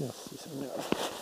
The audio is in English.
Merci Seigneur.